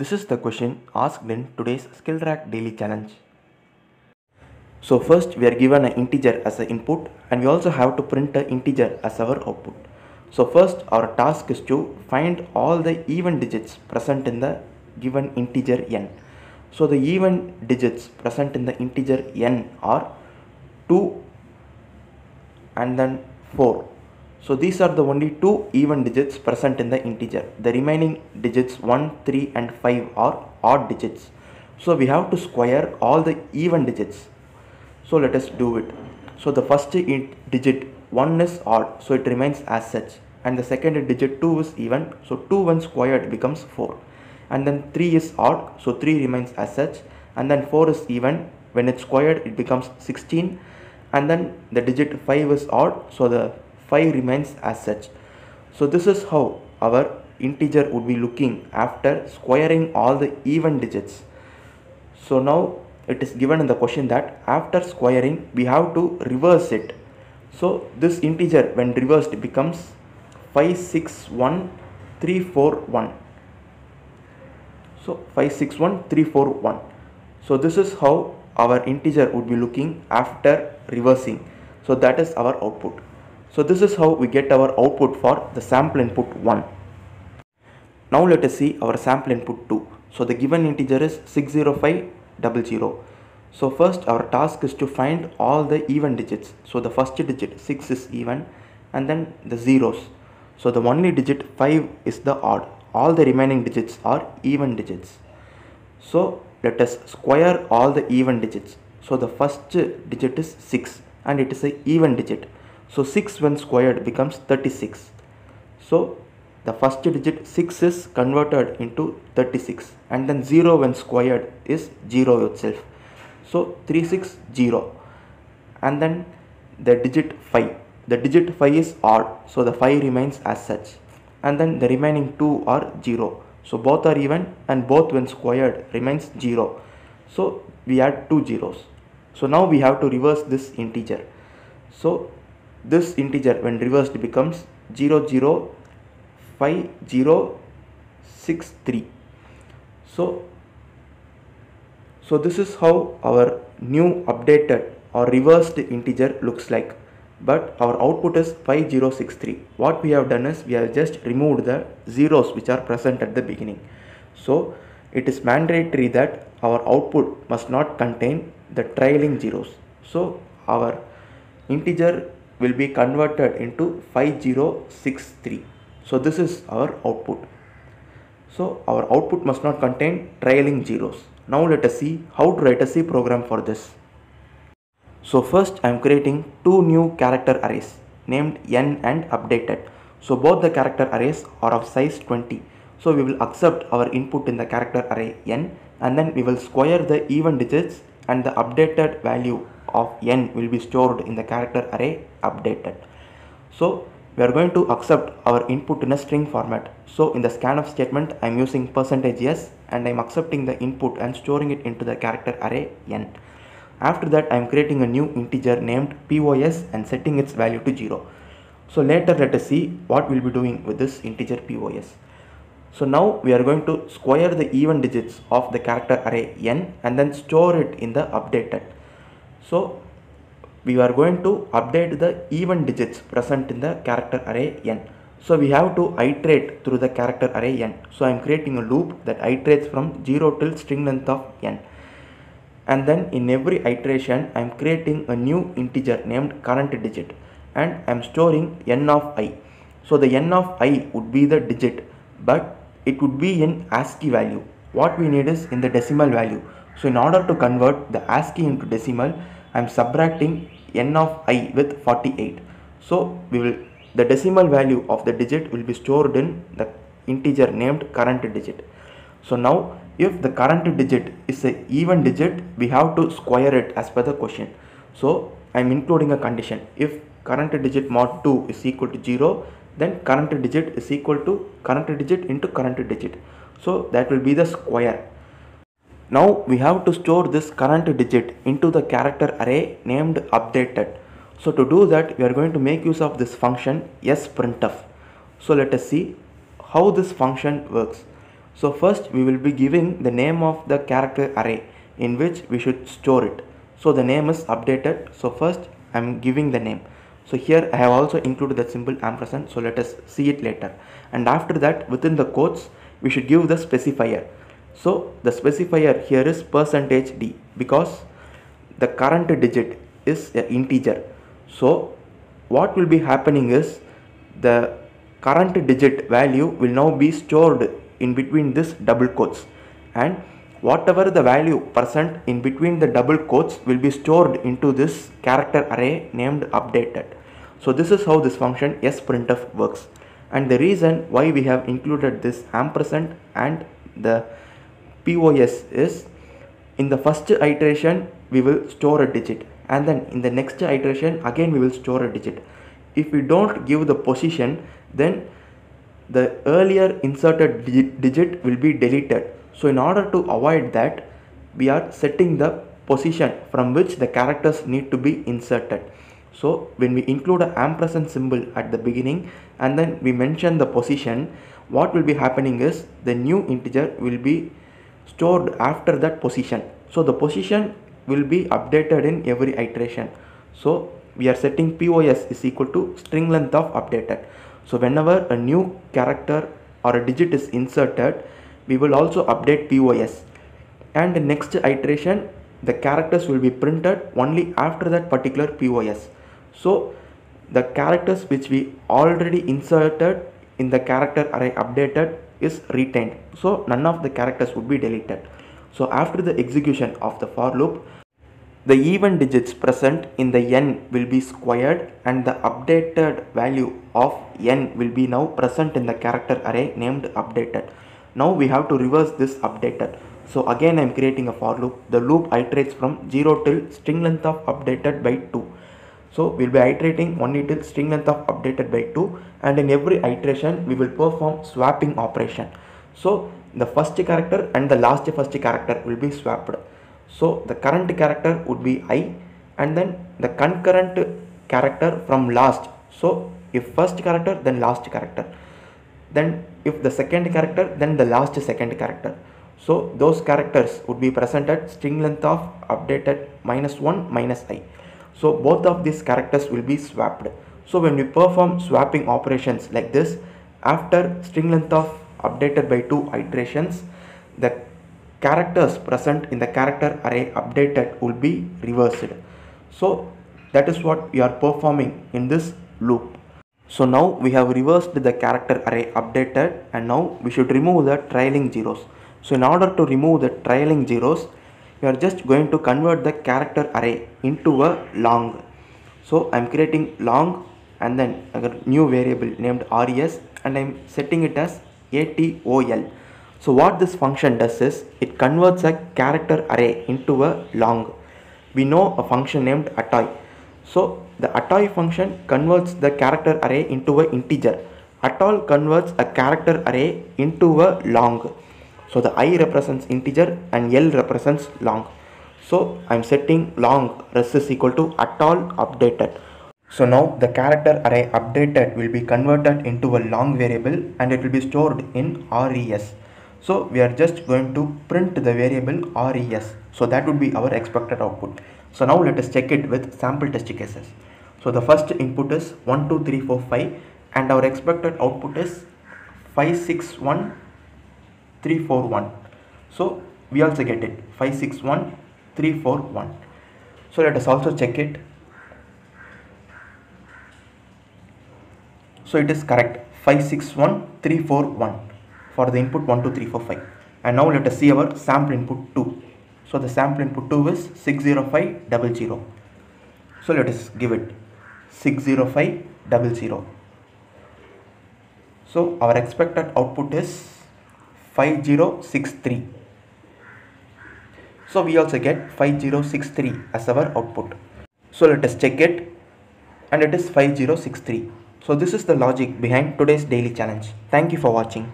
This is the question asked in today's SkillRack daily challenge. So first we are given an integer as an input and we also have to print an integer as our output. So first our task is to find all the even digits present in the given integer n. So the even digits present in the integer n are 2 and then 4. So these are the only two even digits present in the integer. The remaining digits 1, 3 and 5 are odd digits. So we have to square all the even digits. So let us do it. So the first digit 1 is odd so it remains as such and the second digit 2 is even so 2 1 squared becomes 4 and then 3 is odd so 3 remains as such and then 4 is even when it's squared it becomes 16 and then the digit 5 is odd so the 5 remains as such. So this is how our integer would be looking after squaring all the even digits. So now it is given in the question that after squaring we have to reverse it. So this integer when reversed becomes 561341 so 561341 so this is how our integer would be looking after reversing. So that is our output so this is how we get our output for the sample input 1 now let us see our sample input 2 so the given integer is 60500 so first our task is to find all the even digits. So the first digit 6 is even and then the zeros. So the only digit 5 is the odd. All the remaining digits are even digits. So let us square all the even digits. So the first digit is 6 and it is a even digit so 6 when squared becomes 36 so the first digit 6 is converted into 36 and then 0 when squared is 0 itself. So 360 and then the digit 5 the digit 5 is odd so the 5 remains as such. And then the remaining 2 are 0 so both are even and both when squared remains 0 so we add two zeros. So now we have to reverse this integer. So this integer when reversed becomes 0 0 5 0 6 3 so so this is how our new updated or reversed integer looks like. But our output is 5063 what we have done is we have just removed the zeros which are present at the beginning. So it is mandatory that our output must not contain the trailing zeros. So our integer will be converted into 5063 so this is our output so our output must not contain trailing zeros now let us see how to write a C program for this so first I am creating two new character arrays named n and updated. So both the character arrays are of size 20. So we will accept our input in the character array n and then we will square the even digits and the updated value of n will be stored in the character array updated. So we are going to accept our input in a string format. So in the scanf statement I am using percentage %s and I am accepting the input and storing it into the character array n. After that I am creating a new integer named POS and setting its value to 0. So later let us see what we will be doing with this integer POS. So now we are going to square the even digits of the character array n and then store it in the updated. So we are going to update the even digits present in the character array n. So we have to iterate through the character array n. So I am creating a loop that iterates from 0 till string length of n and then in every iteration I am creating a new integer named current digit and I am storing n of i. So the n of i would be the digit but it would be in ASCII value. What we need is in the decimal value. So in order to convert the ASCII into decimal I am subtracting n of i with 48. So we will the decimal value of the digit will be stored in the integer named current digit. So now if the current digit is a even digit we have to square it as per the question so I am including a condition if current digit mod 2 is equal to 0 then current digit is equal to current digit into current digit so that will be the square now we have to store this current digit into the character array named updated so to do that we are going to make use of this function sprintf so let us see how this function works So first we will be giving the name of the character array in which we should store it. So the name is updated. So first I am giving the name. So here I have also included the symbol ampersand. So let us see it later. And after that within the quotes we should give the specifier. So the specifier here is percentage d because the current digit is an integer. So what will be happening is the current digit value will now be stored in between this double quotes and whatever the value percent in between the double quotes will be stored into this character array named updated. So this is how this function sprintf works and the reason why we have included this ampersand and the POS is in the first iteration we will store a digit and then in the next iteration again we will store a digit. If we don't give the position then the earlier inserted digit will be deleted. So in order to avoid that we are setting the position from which the characters need to be inserted. So when we include an ampersand symbol at the beginning and then we mention the position what will be happening is the new integer will be stored after that position. So the position will be updated in every iteration. So we are setting POS is equal to string length of updated. So whenever a new character or a digit is inserted, we will also update POS. And the next iteration, the characters will be printed only after that particular POS. So the characters which we already inserted in the character array updated is retained. So none of the characters would be deleted. So after the execution of the for loop, the even digits present in the n will be squared and the updated value of n will be now present in the character array named updated. Now we have to reverse this updated. So again I am creating a for loop. The loop iterates from 0 till string length of updated by 2. So we will be iterating only till string length of updated by 2 and in every iteration we will perform swapping operation. So the first character and the last first character will be swapped. So the current character would be i and then the concurrent character from last. So if first character then last character. Then if the second character then the last second character. So those characters would be presented string length of updated minus 1 minus i. So both of these characters will be swapped. So when we perform swapping operations like this after string length of updated by two iterations the characters present in the character array updated will be reversed. So that is what we are performing in this loop. So now we have reversed the character array updated and now we should remove the trailing zeros. So in order to remove the trailing zeros, we are just going to convert the character array into a long. So I am creating long and then a new variable named res and I am setting it as atol so what this function does is it converts a character array into a long. We know a function named atoi. So the atoi function converts the character array into an integer. Atol converts a character array into a long. So the i represents integer and l represents long. So I'm setting long res is equal to atol updated. So now the character array updated will be converted into a long variable and it will be stored in res. So we are just going to print the variable res. So that would be our expected output. So now let us check it with sample test cases. So the first input is 1, 2, 3, 4, 5 and our expected output is 5, 6, 1, 3, 4, 1. So we also get it. 5, 6, 1, 3, 4, 1. So let us also check it. So it is correct. 5, 6, 1, 3, 4, 1 for the input 1 2 3 4 5 and now let us see our sample input 2 so the sample input 2 is 60500 so let us give it 60500 so our expected output is 5063 so we also get 5063 as our output. So let us check it and it is 5063 so this is the logic behind today's daily challenge. Thank you for watching